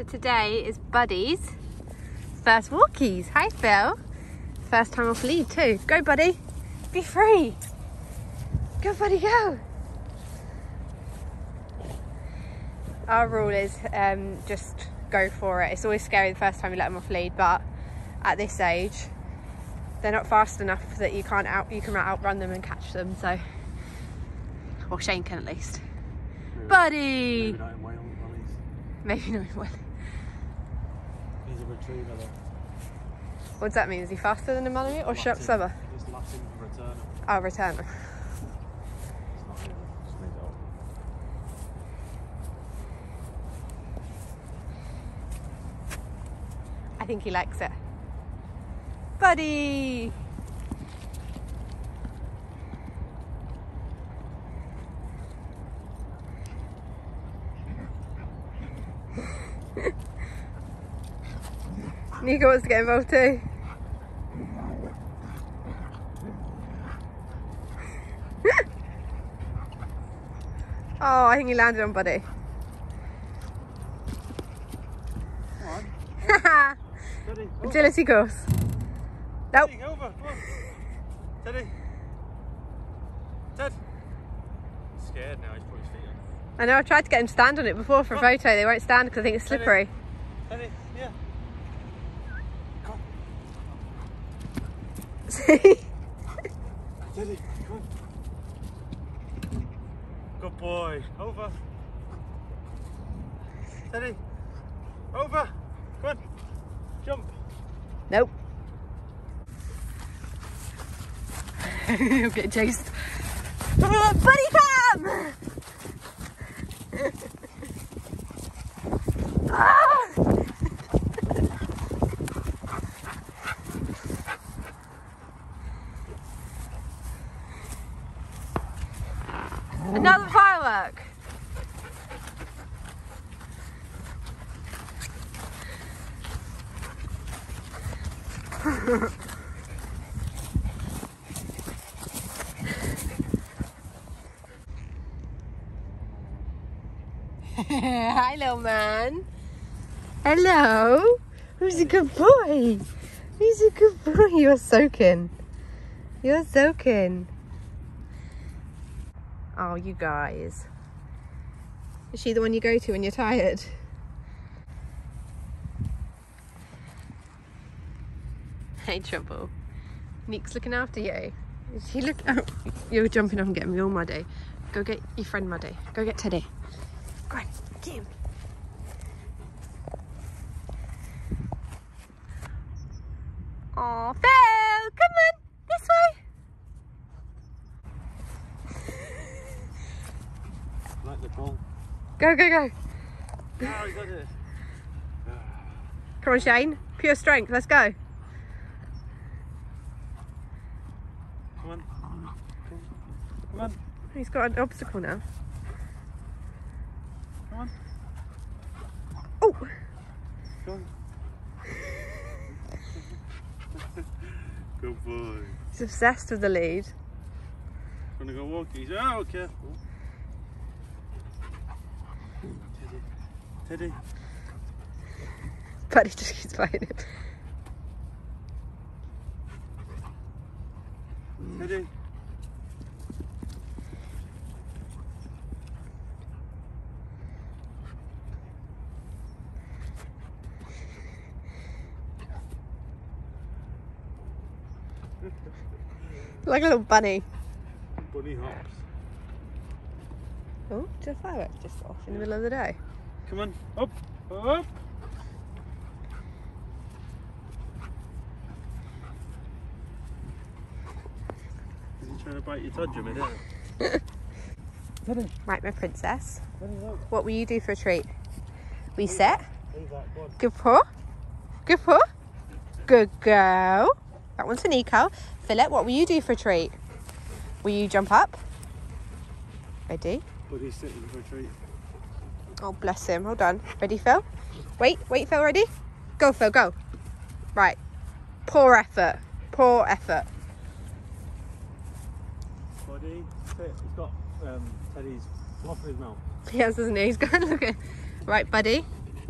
So today is Buddy's first walkies. Hi Phil. First time off lead too. Go Buddy. Be free. Go Buddy, go. Our rule is um, just go for it. It's always scary the first time you let them off lead, but at this age, they're not fast enough that you can't out you can outrun them and catch them. So, or Shane can at least. Buddy. Maybe not in Wales, well, he's, Maybe not. Well, he's a retriever though. what does that mean? Is he faster than a Malamute or Latin- slower? He's Latin for returner. Oh, return. It's not really, just made it up. I think he likes it. Buddy! Nico wants to get involved too. oh, I think he landed on Buddy. Come on. Teddy. Agility course. Nope. Teddy, over. Come on. Teddy. Ted. He's scared now. He's put his feet on. I know, I tried to get him to stand on it before for a on. photo. They won't stand because I think it's slippery. Teddy, yeah. Come on. See? Come on. Good boy. Over. Teddy. Over. Come on. Jump. nope. He'll get chased. Buddy cam! Another firework. Little man. Hello. Who's a good boy? Who's a good boy? You're soaking. You're soaking. Oh, you guys. Is she the one you go to when you're tired? Hey, Trouble. Nick's looking after you. Is he look? Oh, you're jumping off and getting me all muddy. Go get your friend muddy. Go get Teddy. Go on, get him. Oh, Phil, come on, this way. Like the ball. Go, go, go. Oh, he got it. Come on, Shane. Pure strength. Let's go. Come on. Come on. He's got an obstacle now. Come on. Oh, Come on. Good boy. he's obsessed with the lead. Gonna go walkies. Oh, careful. But he just keeps biting him. Teddy. Like a little bunny. Bunny hops. Oh, just fireworks just off in the middle of the day. Come on. Up. Up. Is he trying to bite your mid-air? Teddy. Right, my princess. What will you do for a treat? We set. Leave that. Go on. Good paw. Good paw. Good girl. That one's for Nico. Philip, what will you do for a treat? Will you jump up? Ready? Buddy's sitting for a treat. Oh, bless him. Hold on. Ready, Phil? Wait, wait, Phil, ready? Go, Phil, go. Right. Poor effort. Poor effort. Buddy, sit. He's got um, Teddy's off his mouth. He has, doesn't he? He's going to look at. Right, buddy.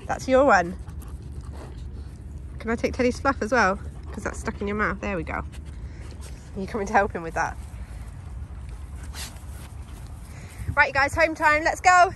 That's your one. Can I take Teddy's fluff as well? Because that's stuck in your mouth. There we go. Are you coming to help him with that? Right, you guys, home time. Let's go.